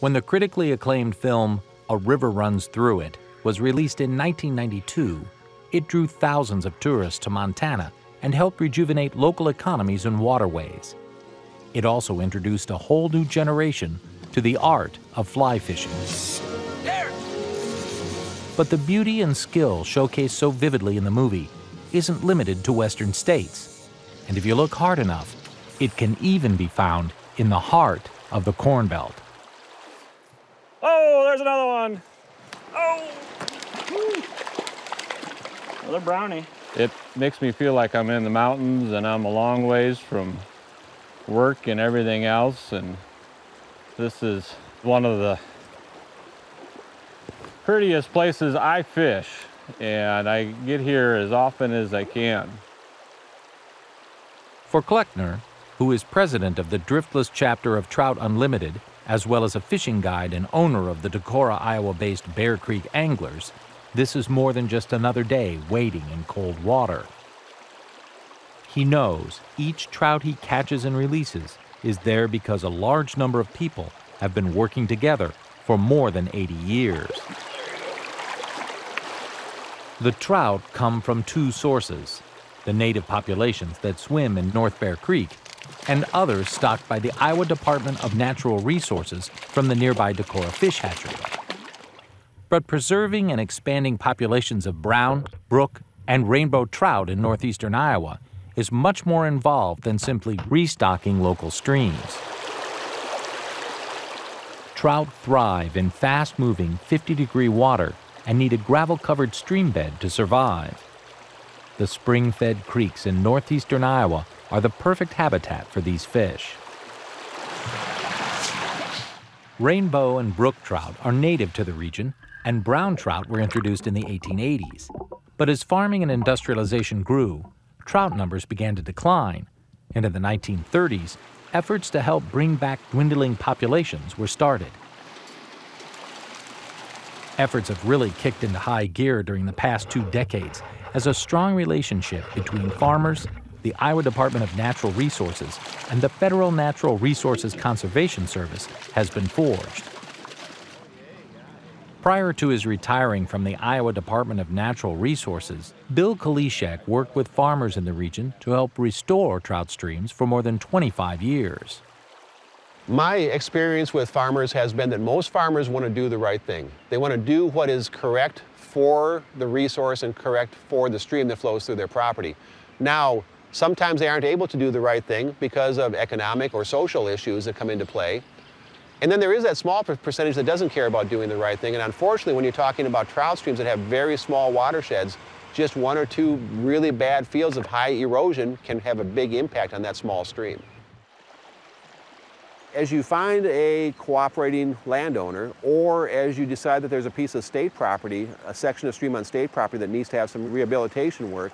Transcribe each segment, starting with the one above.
When the critically acclaimed film A River Runs Through It was released in 1992, it drew thousands of tourists to Montana and helped rejuvenate local economies and waterways. It also introduced a whole new generation to the art of fly fishing. But the beauty and skill showcased so vividly in the movie isn't limited to western states. And if you look hard enough, it can even be found in the heart of the Corn Belt. Oh, there's another one. Oh, Woo. another brownie. It makes me feel like I'm in the mountains and I'm a long ways from work and everything else. And this is one of the prettiest places I fish. And I get here as often as I can. For Kleckner, who is president of the Driftless chapter of Trout Unlimited, as well as a fishing guide and owner of the Decorah, Iowa based Bear Creek Anglers, this is more than just another day wading in cold water. He knows each trout he catches and releases is there because a large number of people have been working together for more than 80 years. The trout come from two sources the native populations that swim in North Bear Creek and others stocked by the Iowa Department of Natural Resources from the nearby Decorah Fish Hatchery. But preserving and expanding populations of brown, brook, and rainbow trout in northeastern Iowa is much more involved than simply restocking local streams. Trout thrive in fast moving 50 degree water and need a gravel covered stream bed to survive. The spring fed creeks in northeastern Iowa are the perfect habitat for these fish. Rainbow and brook trout are native to the region, and brown trout were introduced in the 1880s. But as farming and industrialization grew, trout numbers began to decline, and in the 1930s, efforts to help bring back dwindling populations were started. Efforts have really kicked into high gear during the past two decades as a strong relationship between farmers the Iowa Department of Natural Resources and the Federal Natural Resources Conservation Service has been forged. Prior to his retiring from the Iowa Department of Natural Resources, Bill Kalishek worked with farmers in the region to help restore trout streams for more than 25 years. My experience with farmers has been that most farmers want to do the right thing. They want to do what is correct for the resource and correct for the stream that flows through their property. Now, Sometimes they aren't able to do the right thing because of economic or social issues that come into play. And then there is that small percentage that doesn't care about doing the right thing. And unfortunately, when you're talking about trout streams that have very small watersheds, just one or two really bad fields of high erosion can have a big impact on that small stream. As you find a cooperating landowner, or as you decide that there's a piece of state property, a section of stream on state property that needs to have some rehabilitation work,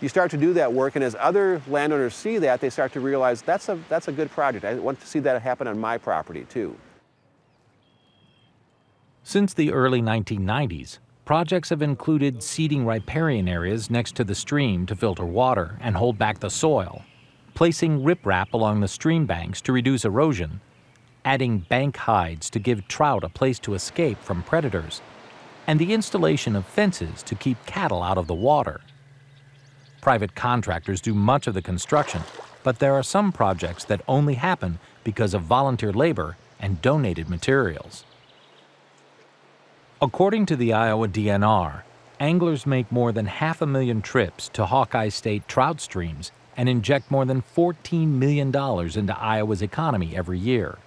you start to do that work, and as other landowners see that, they start to realize that's a, that's a good project. I want to see that happen on my property too. Since the early 1990s, projects have included seeding riparian areas next to the stream to filter water and hold back the soil, placing riprap along the stream banks to reduce erosion, adding bank hides to give trout a place to escape from predators, and the installation of fences to keep cattle out of the water. Private contractors do much of the construction, but there are some projects that only happen because of volunteer labor and donated materials. According to the Iowa DNR, anglers make more than half a million trips to Hawkeye State trout streams and inject more than $14 million into Iowa's economy every year.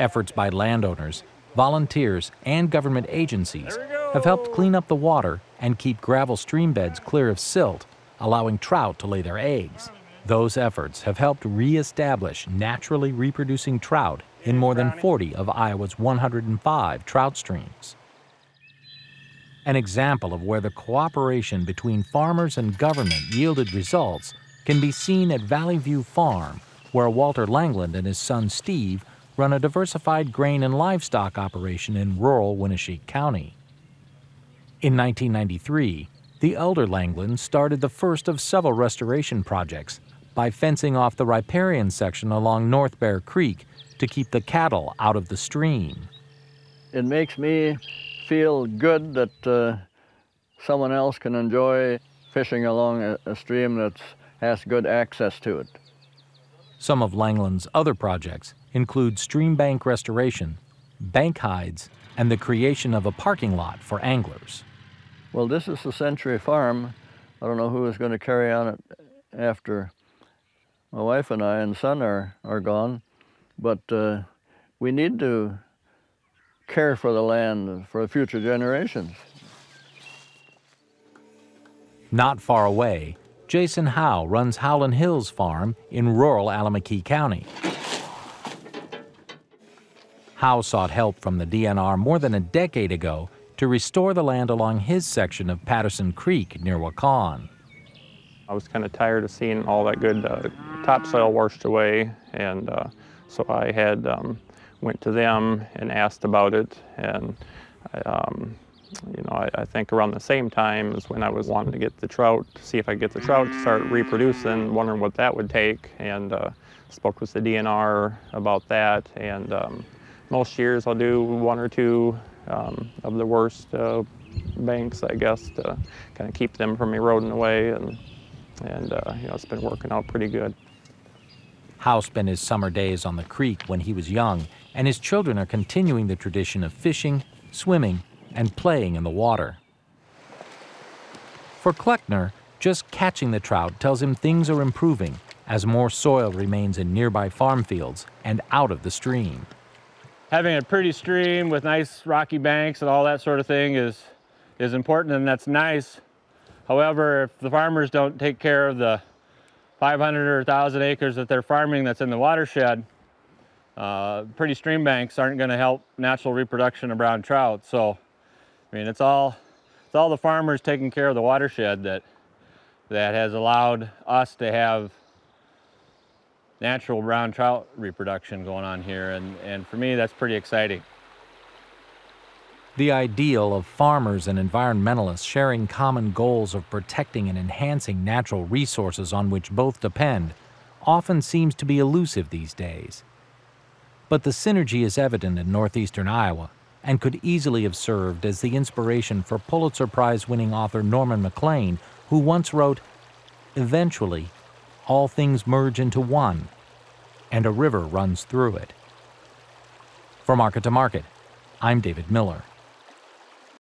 Efforts by landowners, volunteers, and government agencies have helped clean up the water and keep gravel stream beds clear of silt, allowing trout to lay their eggs. Those efforts have helped reestablish naturally reproducing trout in more than 40 of Iowa's 105 trout streams. An example of where the cooperation between farmers and government yielded results can be seen at Valley View Farm, where Walter Langland and his son Steve run a diversified grain and livestock operation in rural Winneshiek County. In 1993, the elder Langland started the first of several restoration projects by fencing off the riparian section along North Bear Creek to keep the cattle out of the stream. It makes me feel good that uh, someone else can enjoy fishing along a, a stream that has good access to it. Some of Langland's other projects include stream bank restoration, bank hides, and the creation of a parking lot for anglers. Well, this is the Century Farm. I don't know who is going to carry on it after my wife and I and son are, are gone, but uh, we need to care for the land for future generations. Not far away, Jason Howe runs Howland Hills Farm in rural Allamakee County. Howe sought help from the DNR more than a decade ago to restore the land along his section of Patterson Creek near Waukon. I was kind of tired of seeing all that good uh, topsoil washed away, and uh, so I had um, went to them and asked about it, and I, um, you know, I, I, think around the same time is when I was wanting to get the trout, to see if I could get the trout to start reproducing, wondering what that would take, and uh, spoke with the DNR about that, and um, most years I'll do one or two um, of the worst uh, banks, I guess, to kind of keep them from eroding away, and, and uh, you know, it's been working out pretty good. Howe spent his summer days on the creek when he was young, and his children are continuing the tradition of fishing, swimming, and playing in the water. For Kleckner, just catching the trout tells him things are improving as more soil remains in nearby farm fields and out of the stream. Having a pretty stream with nice rocky banks and all that sort of thing is, is important and that's nice. However, if the farmers don't take care of the 500 or 1,000 acres that they're farming that's in the watershed, uh, pretty stream banks aren't going to help natural reproduction of brown trout. So, I mean, it's all it's all the farmers taking care of the watershed that that has allowed us to have natural brown trout reproduction going on here, and, and for me, that's pretty exciting. The ideal of farmers and environmentalists sharing common goals of protecting and enhancing natural resources on which both depend often seems to be elusive these days but the synergy is evident in northeastern Iowa and could easily have served as the inspiration for Pulitzer Prize winning author Norman Maclean, who once wrote, Eventually, all things merge into one, and a river runs through it. For Market to Market, I'm David Miller.